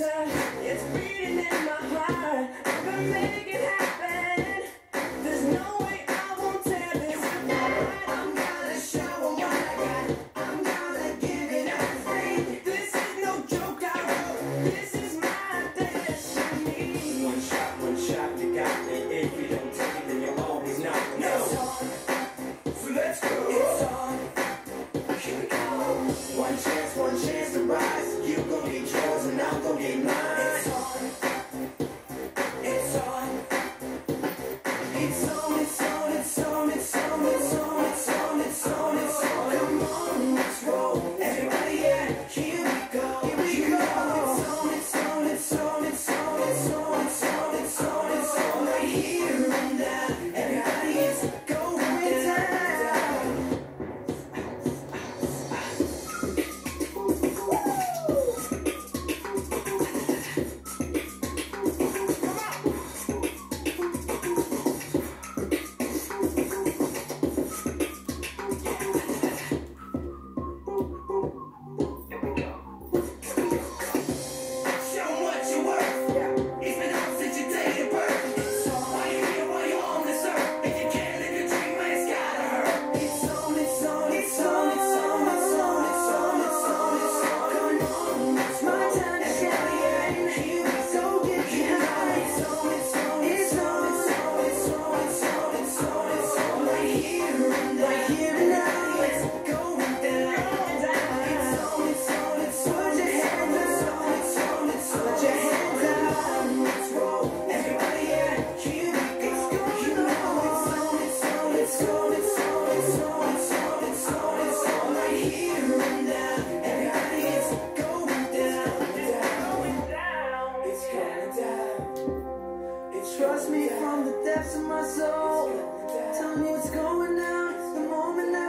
It's beating in my heart. Trust me from the depths of my soul. Tell me what's going on the moment I